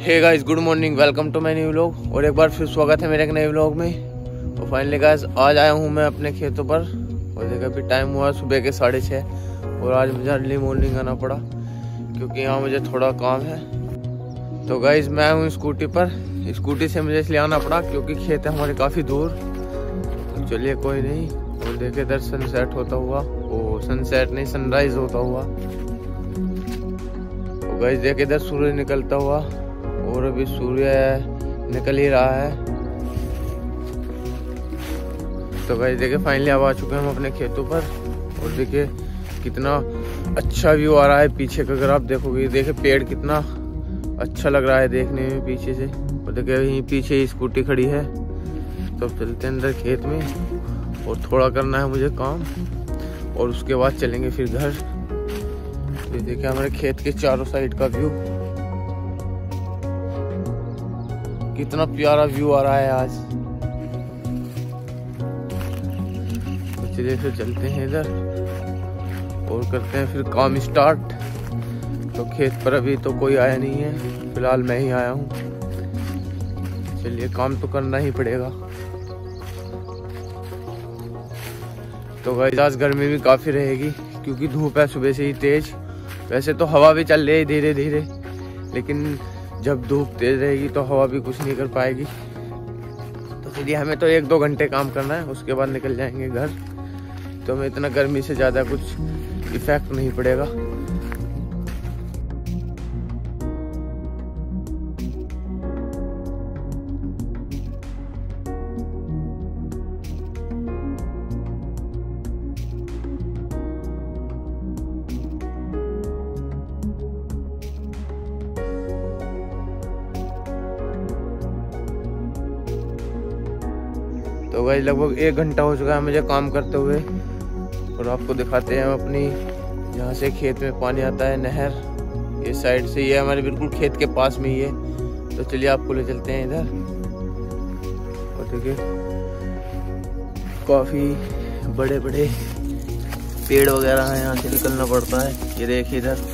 Hey guys good morning welcome to my new vlog और एक बार फिर स्वागत है मेरे एक नए व्लॉग में। तो फाइनली गाइस आज आया हूँ मैं अपने खेतों पर। और देखा अभी टाइम हुआ सुबह के साढ़े छः और आज मुझे अर्ली मॉर्निंग आना पड़ा, क्योंकि यहाँ मुझे थोड़ा काम है। तो गाइज़ मैं हूँ स्कूटी पर। स्कूटी से मुझे इसलिए आना पड़ा, क्योंकि खेत है हमारे काफ़ी दूर। तो चलिए कोई नहीं। और देखे इधर सनसेट होता हुआ। वो सनसेट नहीं सनराइज होता हुआ। तो गाइज़ देखे इधर सूरज निकलता हुआ। और अभी सूर्य निकल ही रहा है। तो भाई देखिए फाइनली अब आ चुके हैं हम अपने खेतों पर। और देखिए, कितना अच्छा व्यू आ रहा है पीछे का, अगर आप देखोगे। देखिए, पेड़ कितना अच्छा लग रहा है देखने में पीछे से। और देखिए यहीं पीछे स्कूटी खड़ी है। तो अब चलते हैं अंदर खेत में। और थोड़ा करना है मुझे काम। और उसके बाद चलेंगे फिर घर। ये देखिए, हमारे खेत के चारों साइड का व्यू कितना प्यारा व्यू आ रहा है आज। तो चलिए फिर चलते हैं इधर, और करते हैं फिर काम स्टार्ट तो खेत पर अभी तो कोई आया नहीं है, फ़िलहाल मैं ही आया हूँ। चलिए काम तो करना ही पड़ेगा। तो भाई आज गर्मी भी काफ़ी रहेगी, क्योंकि धूप है सुबह से ही तेज। वैसे तो हवा भी चल रही है धीरे धीरे लेकिन जब धूप तेज रहेगी तो हवा भी कुछ नहीं कर पाएगी। तो फिर हमें तो एक दो घंटे काम करना है, उसके बाद निकल जाएँगे घर। तो हमें इतना गर्मी से ज़्यादा कुछ इफ़ेक्ट नहीं पड़ेगा। तो भाई लगभग एक घंटा हो चुका है मुझे काम करते हुए। और आपको दिखाते हैं हम अपनी, यहाँ से खेत में पानी आता है, नहर। इस साइड से ये हमारे बिल्कुल खेत के पास में ही है। तो चलिए आपको ले चलते हैं इधर। और देखिए, काफ़ी बड़े बड़े पेड़ वगैरह हैं, यहाँ से निकलना पड़ता है। ये देखिए इधर,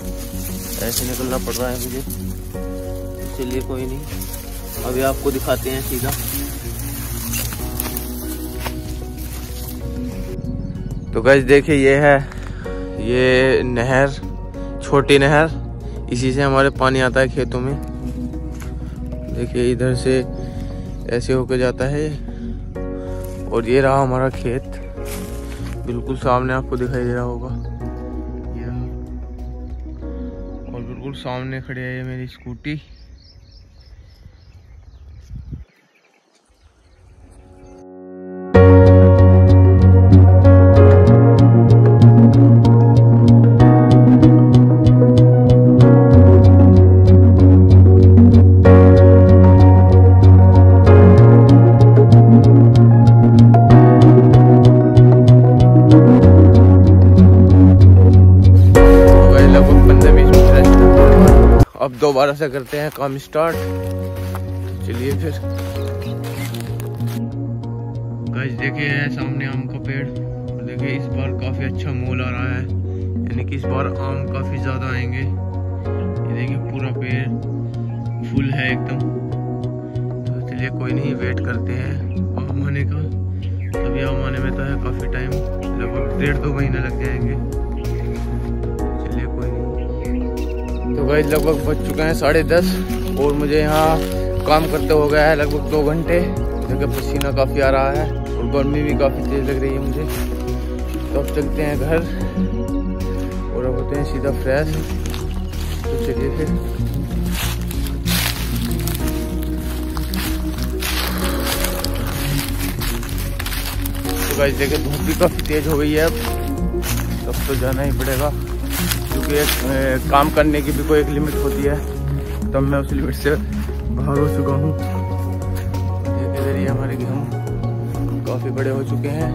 ऐसे निकलना पड़ रहा है मुझे। चलिए कोई नहीं, अभी आपको दिखाते हैं सीधा। तो गज देखिए, ये है, ये नहर, छोटी नहर, इसी से हमारे पानी आता है खेतों में। देखिए, इधर से ऐसे होकर जाता है और ये रहा हमारा खेत। बिल्कुल सामने आपको दिखाई दे रहा होगा। ये। और बिल्कुल सामने खड़ी है ये मेरी स्कूटी। अब दोबारा से करते हैं काम स्टार्ट। चलिए फिर। गाइस देखिए, है सामने आम का पेड़। देखिए, इस बार काफ़ी अच्छा मोल आ रहा है। यानी कि इस बार आम काफ़ी ज़्यादा आएँगे। ये देखिए, पूरा पेड़ फुल है एकदम। तो चलिए, कोई नहीं वेट करते हैं आम आने का। तभी आम आने में तो है काफ़ी टाइम लगभग डेढ़ दो महीने लग जाएँगे। तो भाई लगभग बज चुके हैं साढ़े दस और मुझे यहाँ काम करते हो गया है लगभग दो घंटे। जगह पसीना काफ़ी आ रहा है और गर्मी भी काफ़ी तेज़ लग रही है मुझे। तो अब चलते हैं घर और अब होते हैं सीधा फ्रेश। तो चलिए फिर। तो देखिए धूप भी काफ़ी तेज़ हो गई है अब। तब तो जाना ही पड़ेगा। क्योंकि काम करने की भी कोई एक लिमिट होती है तो मैं उस लिमिट से बाहर हो चुका हूँ। इधर ही हमारे गेहूँ काफ़ी बड़े हो चुके हैं।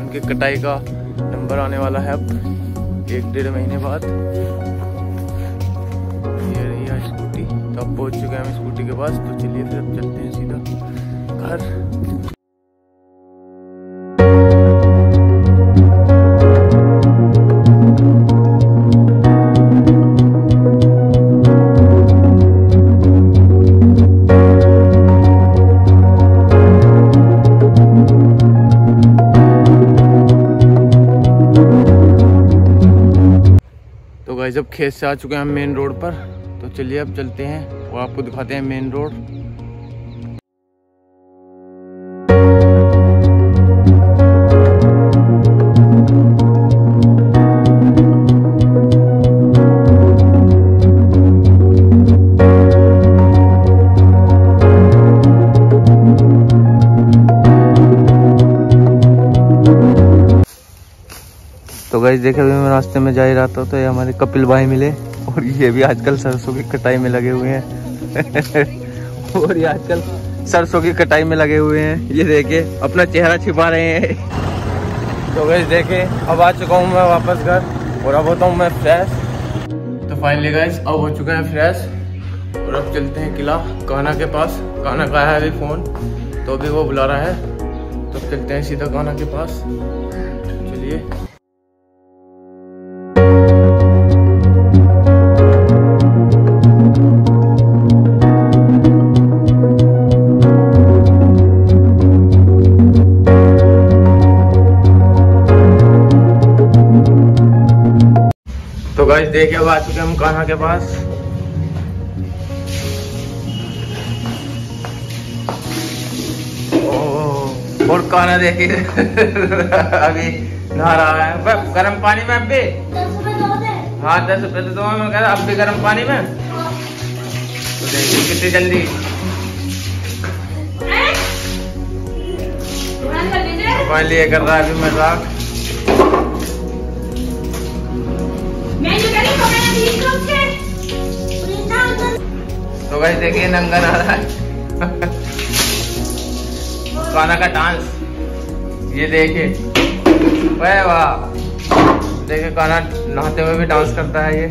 उनके कटाई का नंबर आने वाला है अब, एक डेढ़ महीने बाद। ये रही है स्कूटी। तो अब पहुँच चुके हैं हम स्कूटी के पास तो चलिए फिर अब चलते हैं सीधा घर। जब खेत से आ चुके हैं हम मेन रोड पर तो चलिए अब चलते हैं। और आपको दिखाते हैं मेन रोड गई देखे अभी मैं रास्ते में जा ही रहा था तो ये हमारे कपिल भाई मिले। और ये भी आजकल सरसों की कटाई में लगे हुए हैं। और ये आजकल सरसों की कटाई में लगे हुए हैं। ये देखे, अपना चेहरा छिपा रहे हैं। तो गई देखे, अब आ चुका हूँ मैं वापस घर, और अब होता हूँ मैं फ्रेश। तो फाइनली गाइस, अब हो चुका है फ्रेश। और अब चलते हैं किला काना के पास। काना का है अभी फ़ोन तो अभी वो बुला रहा है। तो चलते हैं सीधा काना के पास। चलिए। गाइस देखिए अब आ चुके हम कान्हा के पास। और कान्हा देखिए। अभी नहा रहा है। गर्म पानी में अब भी। हाँ दस रुपए तो दो मैं कह रहा अब भी गर्म पानी में। तो देखिए कितनी जल्दी। ये कर रहा है अभी मज़ाक। तो भाई देखिए नंगा आ रहा है। काना का डांस। ये देखिए। वाह वाह। देखिए काना नहाते हुए भी डांस करता है ये।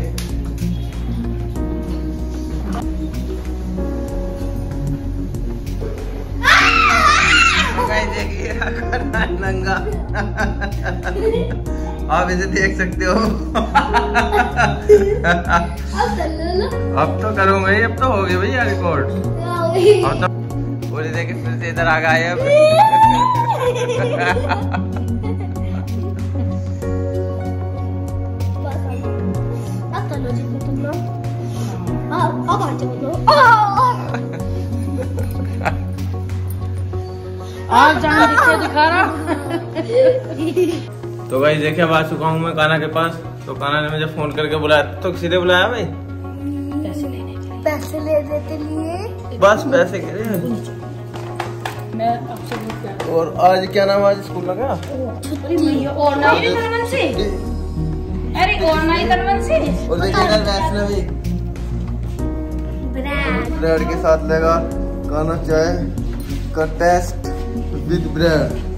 नंगा आप इसे देख सकते हो। अब तो करूँगा अब तो हो गया भैया रिकॉर्ड अब तो बोले देखिए फिर से इधर आ गए अब। आज जान दिखे दिखा रहा? तो भाई देखिए अब आ चुका हूँ मैं काना के पास। तो काना ने मुझे फ़ोन करके बुलाया। तो सीधे बुलाया भाई? पैसे ले देते लिए। बस पैसे के लिए। और आज क्या नाम आज स्कूल लगा? और अरे और से। और देखिए वैष्णवी ब्रेड। के साथ लेगा। काना चाय का टेस्ट विद ब्रेड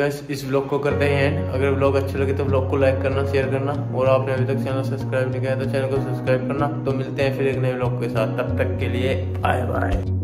गाइस इस ब्लॉग को करते हैं एंड अगर ब्लॉग अच्छे लगे तो ब्लॉग को लाइक करना शेयर करना। और आपने अभी तक चैनल सब्सक्राइब नहीं किया तो चैनल को सब्सक्राइब करना। तो मिलते हैं फिर एक नए ब्लॉग के साथ। तब तक के लिए बाय बाय